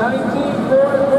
1940.